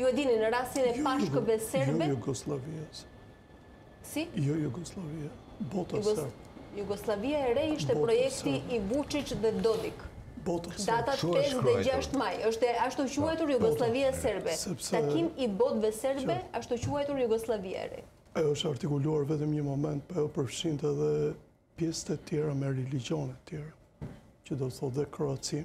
Ju e dini, në rastin e Pashkëve serbë... Jo, jo, jo Jugosllavia. Si? Jo, Jugosllavia. Bota serbë. Jugosllavia e re ishte projekti i Vuçiq dhe Dodik. Bota serbë. Datat 5 dhe 6 maj. Është ashtuquajtur Jugosllavia serbe. Takim i botëve serbe, ashtuquajtur Jugosllavia e re. E është artikuluar vetëm një moment, po ajo përfshinte edhe pjesët e tjera me religjione të tjera, që do të thotë dhe Kroaci,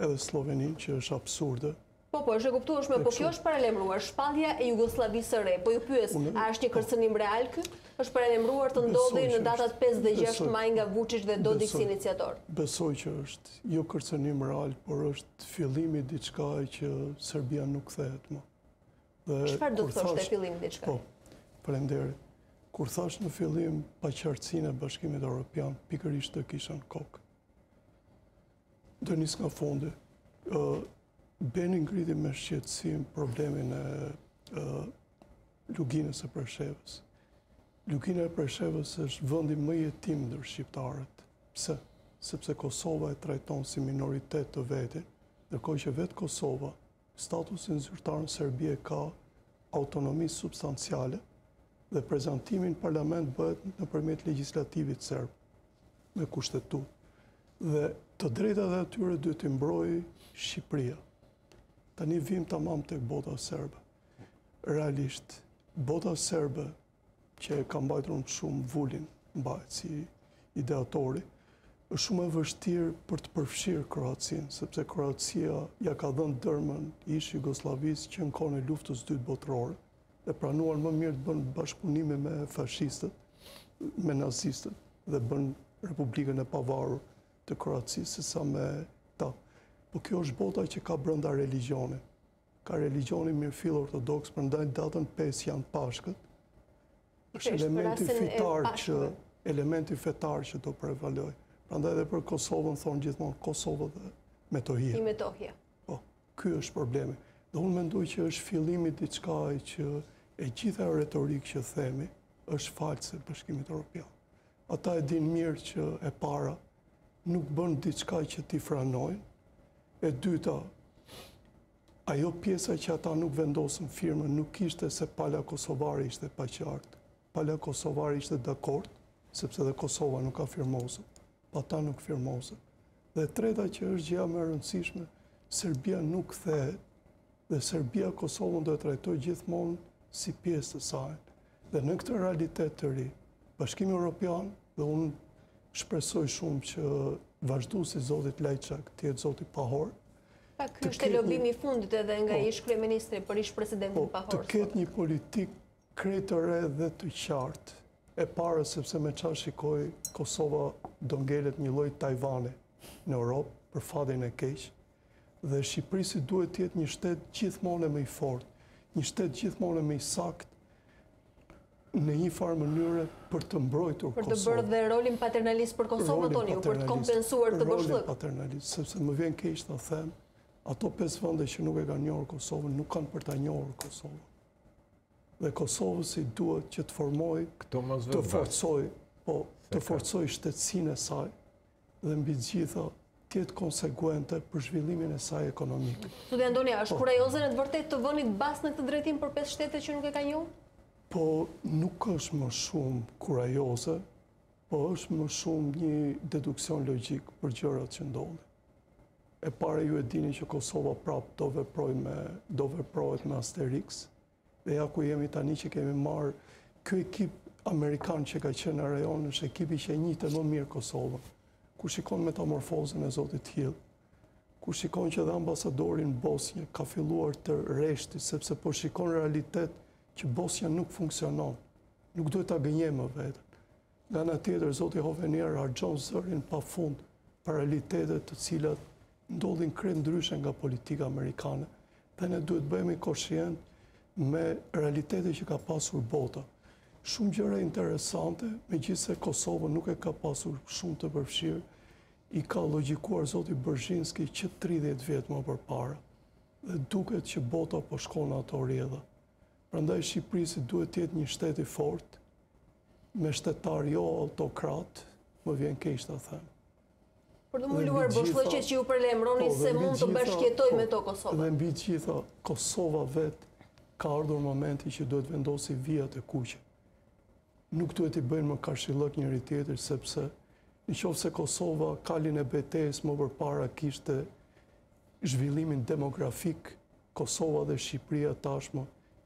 Edhe Slloveninë që është absurde. Po po, është e kuptueshme, po kjo është paralajmëruar, shpallja e Jugosllavisë së re. Po ju pyes, a është një po. kërcënim real ky? Është paralajmëruar të ndodhë në datat 5 dhe 6 maj nga Vuçiç dhe Dodik si iniciator. Besoj që është jo kërcënim real, por është fillimi diçkaje që Serbia nuk kthehet më. Çfarë do të thoshte fillimi diçka? Po. Faleminderit. Kur thashë në fillim paqartësinë e Bashkimit Evropian, pikërisht këtë kisha në kokë. Do nis nga fundi. Beni ngriti me shqetësim problemin e Luginës së Preshevës. Lugina e Preshevës është vendi më jetim ndër shqiptarët. Pse? Sepse Kosova e trajton si minoritet të vetin, ndërkohë që vetë Kosova statusin zyrtar në Serbi e ka autonomi substanciale dhe prezantimi në parlament bëhet nëpërmjet legjislativit serb me kushtetutë dhe të drejtat e atyre duhet t'i mbrojë Shqipëria. Tani vijmë tamam tek bota serbe. Realisht, bota serbe që e ka mbajtur shumë, Vulin mbahet si ideatori, është shumë e vështirë për të përfshirë Kroacinë, sepse Kroacia ia ka dhënë dërmën ish-Jugosllavisë që në kohën e luftës dytë botërore, dhe pranuan më mirë të bëjnë bashkëpunimin me fashistët, me nazistët, dhe bënë Republikën e Pavarur të Kroacisë, sesa me ta. Po kjo është bota që ka brenda religjionin. ka religjionin mirëfillë ortodoks, prandaj datën pesë janë Pashkët. Është elementi fetar që elementi fetar që do prevalojë. Prandaj edhe për Kosovën thonë gjithmonë Kosovë dhe Metohia. I Metohia. Po, ky është problemi. Dhe unë mendoj që është fillimi diçka që e gjithë ajo retorikë që themi është false e Bashkimit Europian. Ata e dinë mirë që e para nuk bën diçka që t'i frenojnë, e dyta ajo pjesa që ata nuk vendosën firmën nuk ishte se pala kosovare ishte e paqartë. Pala kosovare ishte dakord, sepse dhe Kosova nuk ka firmosur, po ata nuk firmosën. Dhe e treta që është gjëja më e rëndësishme, Serbia nuk kthehet dhe Serbia Kosovën do e trajtojë gjithmonë si pjesë të saj. Dhe në këtë realitet të ri, Bashkimi Europian dhe unë shpresoj shumë që vazhdues i zotit Lajçak të jetë zoti Pahor. Pa kjo është dhe lobimi i fundit edhe nga po. ish kryeministri për ish presidentin po, Pahor. Të ketë një politikë krejt të re dhe të qartë e para sepse me ça shikoj Kosova do ngelet një lloj Tajvani në Europë për fatin e keq Dhe Shqipërisë i duhet të jetë një shtet gjithmonë e më i fortë, një shtet gjithmonë e më i saktë në një farë mënyre për të mbrojtur Kosovën. Për të bërë dhe rolin paternalist për Kosovën, thoni ju, për të kompensuar këtë boshllëk. Rolin paternalist, sepse më vjen keq ta them, ato 5 vende që nuk e kanë njohur Kosovën, nuk kanë për ta njohur Kosovën. Dhe Kosovës i duhet që të formojë, të forcojë, po, të forcojë shtetësinë e saj, dhe mbi të gjitha të jetë konsekuente për zhvillimin e saj ekonomik. Zoti Andoni, a, është po. kurajoze në të vërtetë të vini bast në këtë drejtim për 5 shtete që nuk e kanë njohur? Po nuk është më shumë kurajoze, po është më shumë një deduksion logjik për gjërat që ndodhin. E para ju e dini që Kosova prapë do veprojë me, do veprohet me asterisk, Dhe ja ku jemi tani që kemi marrë ky ekip amerikan që ka qenë në rajon, është ekipi që e njihte më mirë Kosovën. Kur shikon metamorfozën e zotit Hill, kur shikon që dhe ambasadori në Bosnje ka filluar të reshtë, sepse po shikon realitet që Bosnja nuk funksionon, nuk duhet ta gënjejmë më veten. Nga ana tjetër, zoti Hovenier harxhon zërin pafund për realitete të cilat ndodhin krejt ndryshe nga politika amerikane dhe ne duhet të bëhemi koshientë me realitete që ka pasur bota. Shumë gjëra interesante, megjithëse Kosovën nuk e ka pasur shumë të përfshirë, i ka logjikuar zoti Bërzhinski që 30 vjet më përpara. Dhe duket që bota po shkon në ato rrjedha. Prandaj Shqipërisë i duhet të jetë një shtet i fortë, me shtetarë jo autokratë, më vjen keq ta them. Për të mbuluar boshllëqet që ju paralajmëroni po, se mund të bashkëjetojë me to Kosova. Dhe mbi të gjitha, Kosova vetë ka ardhur momenti që duhet të vendosi vijat e kuqe. Nuk duhet t'i bëjnë më karshillëk njëri-tjetrit, sepse në qoftë se Kosova kalin e betejës më përpara kishte zhvillimin demografik Kosova dhe Shqipëria tashmë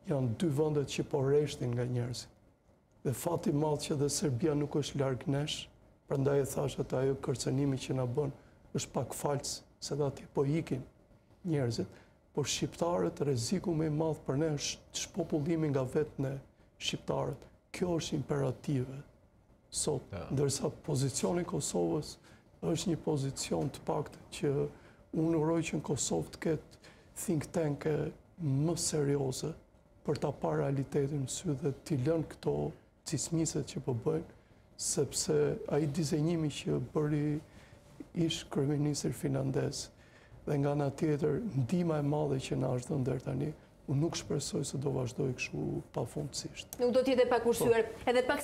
janë dy vendet që po reshtin nga njerëzit. Dhe fat i madh që dhe Serbia nuk është larg nesh, prandaj e thashë që ajo kërcënimi që na bën është pak fallcë se dhe atje po ikin njerëzit. Por shqiptarët rreziku më i madh për ne është shpopullimi nga vetë ne shqiptarët. Kjo është imperative sot, ndërsa pozicioni Kosovës është një pozicion të paktën që unë uroj që në Kosovë të ketë think tanke më serioze për ta pa realitetin në sy dhe t'i lënë këto cismiset që po bëjnë, sepse ai dizenjimi që bëri ish kryeministri finlandez dhe nga ana tjetër ndihma e madhe që na është dhënë deri tani, unë nuk shpresoj se do vazhdoj kështu pafundësisht. Nuk do t'jetë e pakursyer po. edhe pak